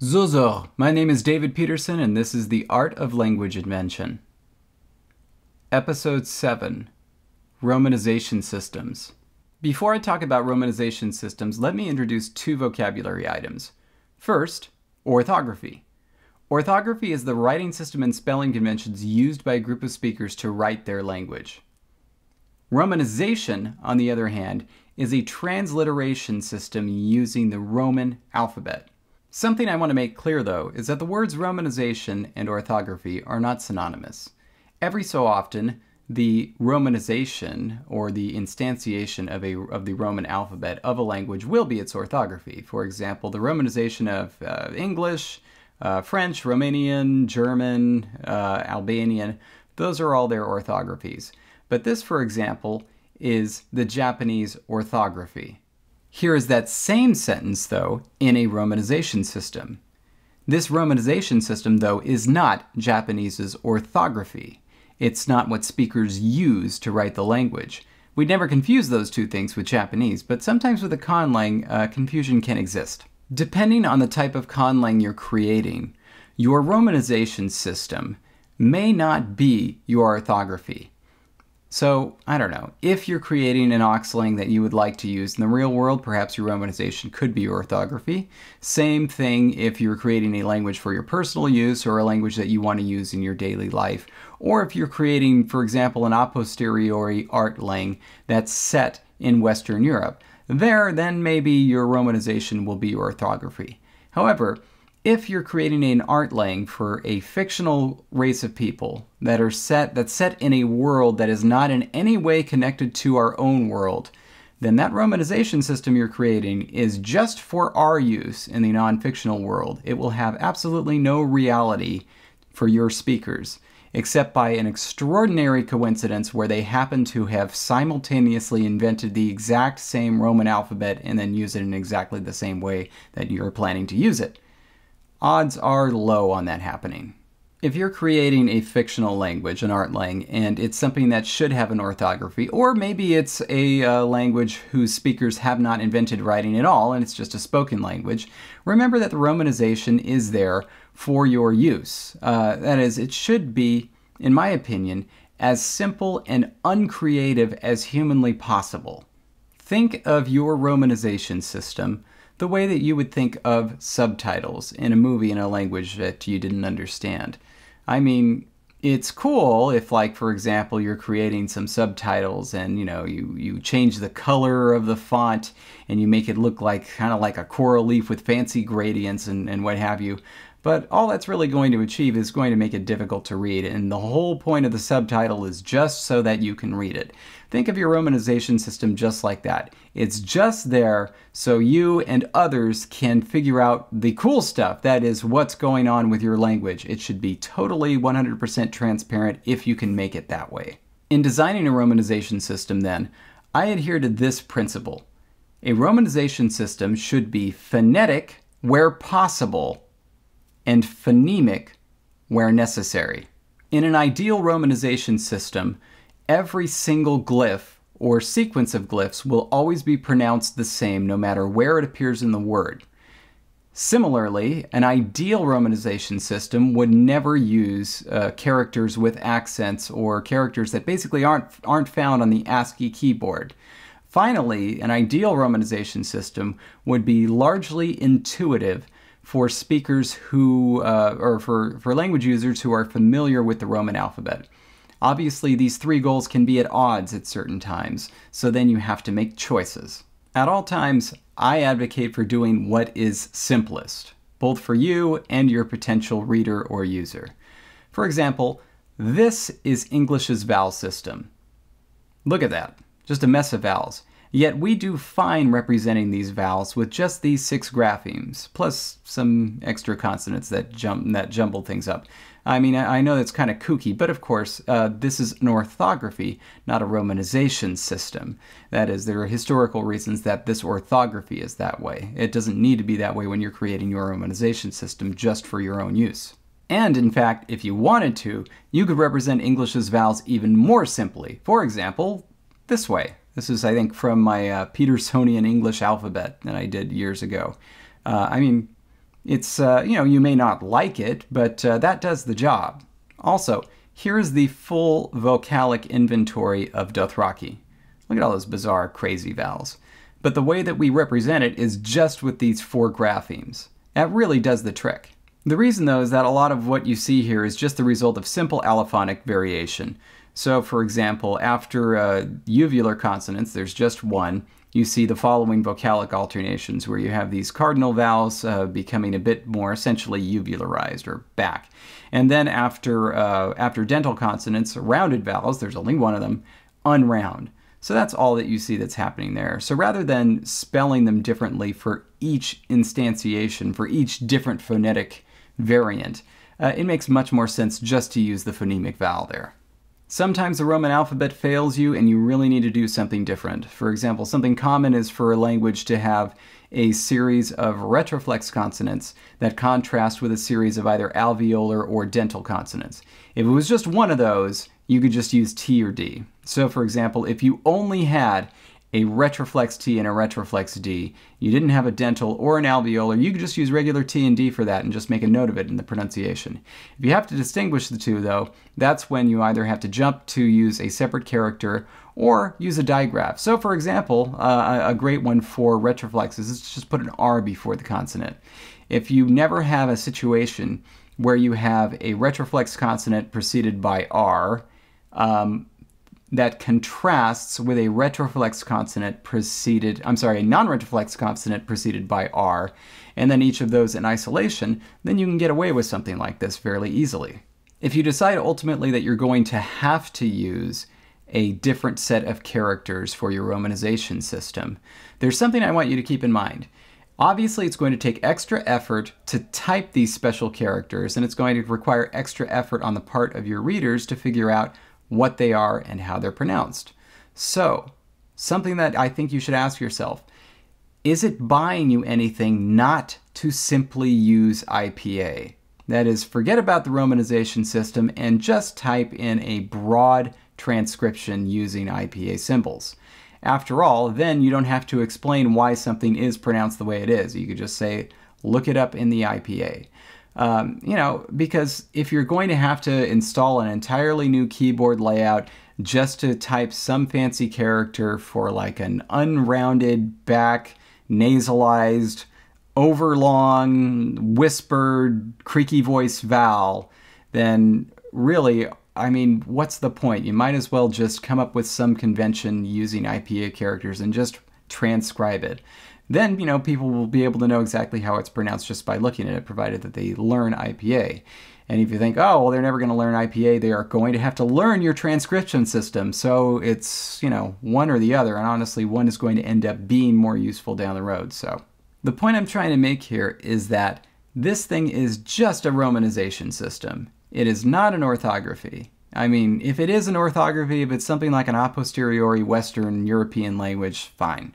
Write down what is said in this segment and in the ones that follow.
Zozo, my name is David Peterson, and this is The Art of Language Invention. Episode 7 Romanization Systems. Before I talk about romanization systems, let me introduce two vocabulary items. First, orthography. Orthography is the writing system and spelling conventions used by a group of speakers to write their language. Romanization, on the other hand, is a transliteration system using the Roman alphabet. Something I want to make clear, though, is that the words romanization and orthography are not synonymous. Every so often, the romanization or the instantiation of, a, of the Roman alphabet of a language will be its orthography. For example, the romanization of uh, English, uh, French, Romanian, German, uh, Albanian, those are all their orthographies. But this, for example, is the Japanese orthography. Here is that same sentence, though, in a romanization system. This romanization system, though, is not Japanese's orthography. It's not what speakers use to write the language. We'd never confuse those two things with Japanese, but sometimes with a conlang, uh, confusion can exist. Depending on the type of conlang you're creating, your romanization system may not be your orthography. So, I don't know. If you're creating an auxlang that you would like to use in the real world, perhaps your romanization could be your orthography. Same thing if you're creating a language for your personal use or a language that you want to use in your daily life. Or if you're creating, for example, an a posteriori art lang that's set in Western Europe. There, then maybe your romanization will be your orthography. However, if you're creating an art artlang for a fictional race of people that are set that's set in a world that is not in any way connected to our own world, then that romanization system you're creating is just for our use in the non-fictional world. It will have absolutely no reality for your speakers, except by an extraordinary coincidence where they happen to have simultaneously invented the exact same Roman alphabet and then use it in exactly the same way that you're planning to use it odds are low on that happening. If you're creating a fictional language, an artlang, and it's something that should have an orthography, or maybe it's a uh, language whose speakers have not invented writing at all and it's just a spoken language, remember that the romanization is there for your use. Uh, that is, it should be, in my opinion, as simple and uncreative as humanly possible. Think of your romanization system the way that you would think of subtitles in a movie in a language that you didn't understand. I mean, it's cool if like for example you're creating some subtitles and you know you you change the color of the font and you make it look like kind of like a coral leaf with fancy gradients and, and what have you but all that's really going to achieve is going to make it difficult to read, and the whole point of the subtitle is just so that you can read it. Think of your romanization system just like that. It's just there so you and others can figure out the cool stuff, that is, what's going on with your language. It should be totally 100% transparent if you can make it that way. In designing a romanization system, then, I adhere to this principle. A romanization system should be phonetic where possible and phonemic where necessary. In an ideal romanization system, every single glyph or sequence of glyphs will always be pronounced the same no matter where it appears in the word. Similarly, an ideal romanization system would never use uh, characters with accents or characters that basically aren't, aren't found on the ASCII keyboard. Finally, an ideal romanization system would be largely intuitive for speakers who, uh, or for, for language users who are familiar with the Roman alphabet. Obviously, these three goals can be at odds at certain times, so then you have to make choices. At all times, I advocate for doing what is simplest, both for you and your potential reader or user. For example, this is English's vowel system. Look at that, just a mess of vowels. Yet we do fine representing these vowels with just these six graphemes, plus some extra consonants that jump that jumble things up. I mean, I know that's kind of kooky, but of course, uh, this is an orthography, not a romanization system. That is, there are historical reasons that this orthography is that way. It doesn't need to be that way when you're creating your romanization system just for your own use. And in fact, if you wanted to, you could represent English's vowels even more simply. For example, this way. This is, I think, from my uh, Petersonian English alphabet that I did years ago. Uh, I mean, It's, uh, you know, you may not like it, but uh, that does the job. Also, here is the full vocalic inventory of Dothraki. Look at all those bizarre, crazy vowels. But the way that we represent it is just with these four graphemes. That really does the trick. The reason, though, is that a lot of what you see here is just the result of simple allophonic variation. So, for example, after uh, uvular consonants, there's just one. You see the following vocalic alternations where you have these cardinal vowels uh, becoming a bit more essentially uvularized or back. And then after, uh, after dental consonants, rounded vowels, there's only one of them, unround. So that's all that you see that's happening there. So rather than spelling them differently for each instantiation, for each different phonetic variant, uh, it makes much more sense just to use the phonemic vowel there. Sometimes the Roman alphabet fails you and you really need to do something different. For example, something common is for a language to have a series of retroflex consonants that contrast with a series of either alveolar or dental consonants. If it was just one of those, you could just use T or D. So for example, if you only had a retroflex T and a retroflex D, you didn't have a dental or an alveolar, you could just use regular T and D for that and just make a note of it in the pronunciation. If you have to distinguish the two though, that's when you either have to jump to use a separate character or use a digraph. So for example, uh, a great one for retroflexes is just put an R before the consonant. If you never have a situation where you have a retroflex consonant preceded by R, um, that contrasts with a retroflex consonant preceded, I'm sorry, a non-retroflex consonant preceded by R, and then each of those in isolation, then you can get away with something like this fairly easily. If you decide ultimately that you're going to have to use a different set of characters for your romanization system, there's something I want you to keep in mind. Obviously, it's going to take extra effort to type these special characters, and it's going to require extra effort on the part of your readers to figure out what they are, and how they're pronounced. So, something that I think you should ask yourself is it buying you anything not to simply use IPA? That is, forget about the romanization system and just type in a broad transcription using IPA symbols. After all, then you don't have to explain why something is pronounced the way it is. You could just say, look it up in the IPA. Um, you know, because if you're going to have to install an entirely new keyboard layout just to type some fancy character for like an unrounded back, nasalized, overlong, whispered, creaky voice vowel, then really, I mean, what's the point? You might as well just come up with some convention using IPA characters and just transcribe it then you know people will be able to know exactly how it's pronounced just by looking at it, provided that they learn IPA. And if you think, oh, well, they're never going to learn IPA, they are going to have to learn your transcription system. So it's, you know, one or the other. And honestly, one is going to end up being more useful down the road. So the point I'm trying to make here is that this thing is just a romanization system. It is not an orthography. I mean, if it is an orthography, if it's something like an a posteriori Western European language, fine.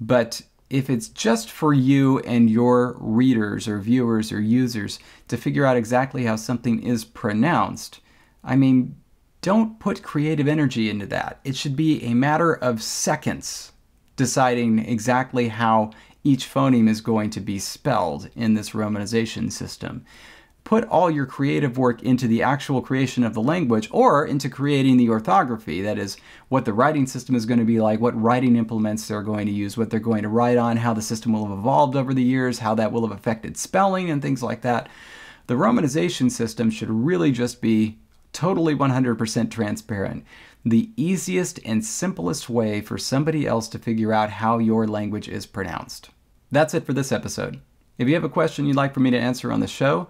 But if it's just for you and your readers or viewers or users to figure out exactly how something is pronounced, I mean, don't put creative energy into that. It should be a matter of seconds deciding exactly how each phoneme is going to be spelled in this romanization system put all your creative work into the actual creation of the language or into creating the orthography. That is, what the writing system is going to be like, what writing implements they're going to use, what they're going to write on, how the system will have evolved over the years, how that will have affected spelling, and things like that. The romanization system should really just be totally 100% transparent. The easiest and simplest way for somebody else to figure out how your language is pronounced. That's it for this episode. If you have a question you'd like for me to answer on the show,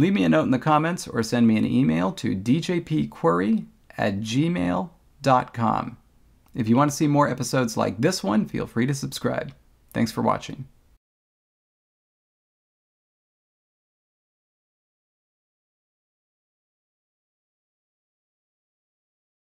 Leave me a note in the comments or send me an email to djpquery at gmail.com. If you want to see more episodes like this one, feel free to subscribe. Thanks for watching.